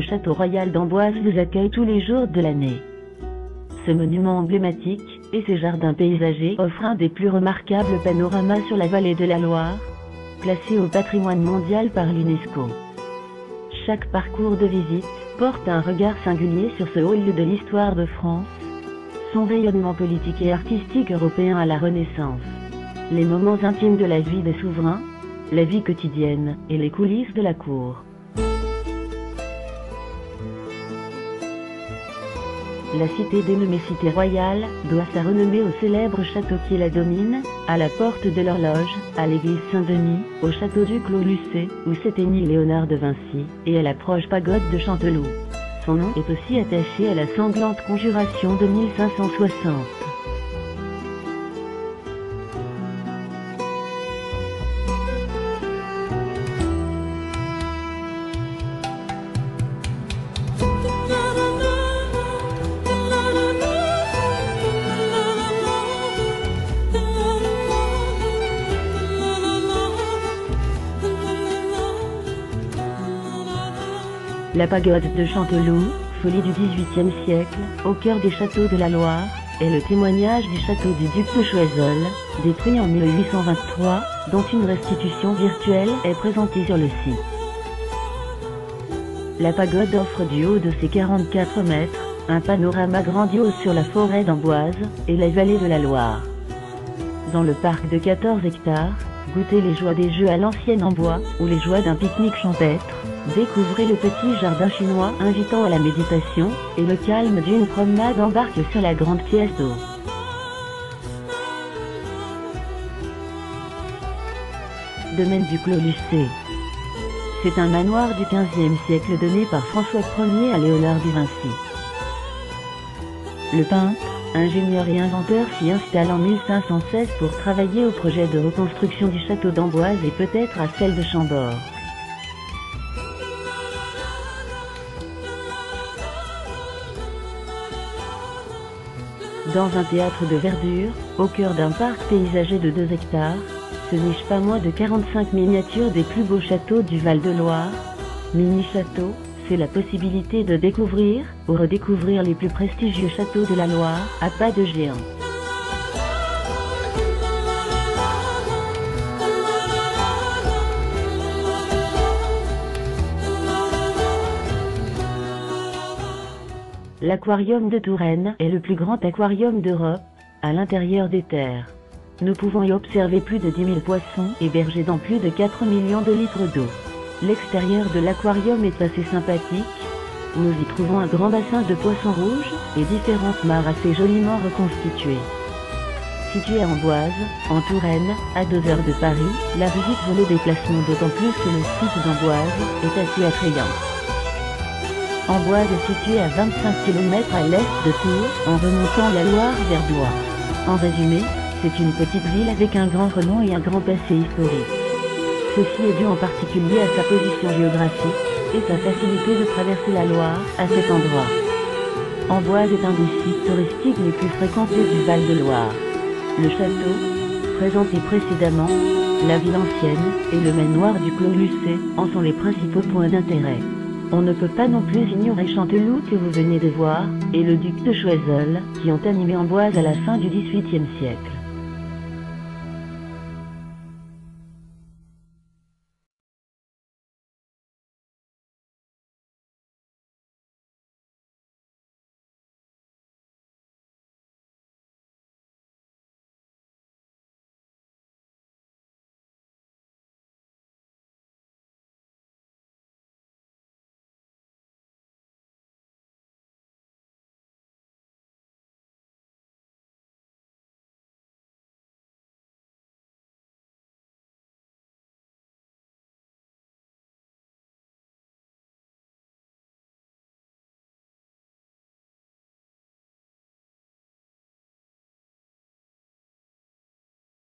château royal d'Amboise vous accueille tous les jours de l'année. Ce monument emblématique et ses jardins paysagers offrent un des plus remarquables panoramas sur la vallée de la Loire, classé au patrimoine mondial par l'UNESCO. Chaque parcours de visite porte un regard singulier sur ce haut lieu de l'histoire de France, son rayonnement politique et artistique européen à la Renaissance, les moments intimes de la vie des souverains, la vie quotidienne et les coulisses de la cour. La cité dénommée Cité Royale doit sa renommée au célèbre château qui la domine, à la porte de l'horloge, à l'église Saint-Denis, au château du Clos Lucé, où s'éteignit Léonard de Vinci, et à la proche pagode de Chanteloup. Son nom est aussi attaché à la sanglante conjuration de 1560. La pagode de Chanteloup, folie du XVIIIe siècle, au cœur des châteaux de la Loire, est le témoignage du château du duc de Choiseul, détruit en 1823, dont une restitution virtuelle est présentée sur le site. La pagode offre du haut de ses 44 mètres, un panorama grandiose sur la forêt d'Amboise et la vallée de la Loire. Dans le parc de 14 hectares, goûtez les joies des jeux à l'ancienne en bois, ou les joies d'un pique-nique champêtre, Découvrez le petit jardin chinois invitant à la méditation, et le calme d'une promenade en barque sur la grande pièce d'eau. Domaine du Clos Lucé. C'est un manoir du XVe siècle donné par François Ier à Léonard de Vinci. Le peintre, ingénieur et inventeur s'y installe en 1516 pour travailler au projet de reconstruction du château d'Amboise et peut-être à celle de Chambord. Dans un théâtre de verdure, au cœur d'un parc paysager de 2 hectares, se niche pas moins de 45 miniatures des plus beaux châteaux du Val-de-Loire. Mini-château, c'est la possibilité de découvrir ou redécouvrir les plus prestigieux châteaux de la Loire, à pas de géant. L'aquarium de Touraine est le plus grand aquarium d'Europe, à l'intérieur des terres. Nous pouvons y observer plus de 10 000 poissons hébergés dans plus de 4 millions de litres d'eau. L'extérieur de l'aquarium est assez sympathique. Nous y trouvons un grand bassin de poissons rouges et différentes mares assez joliment reconstituées. Situé en Boise, en Touraine, à 2 heures de Paris, la visite vaut le déplacement d'autant plus que le site d'Amboise est assez attrayant. Amboise est situé à 25 km à l'est de Tours, en remontant la Loire vers Blois. En résumé, c'est une petite ville avec un grand renom et un grand passé historique. Ceci est dû en particulier à sa position géographique et sa facilité de traverser la Loire à cet endroit. Amboise est un des sites touristiques les plus fréquentés du Val-de-Loire. Le château, présenté précédemment, la ville ancienne et le manoir du Clos Lucé en sont les principaux points d'intérêt. On ne peut pas non plus ignorer Chanteloup que vous venez de voir, et le duc de Choiseul, qui ont animé Amboise à la fin du XVIIIe siècle.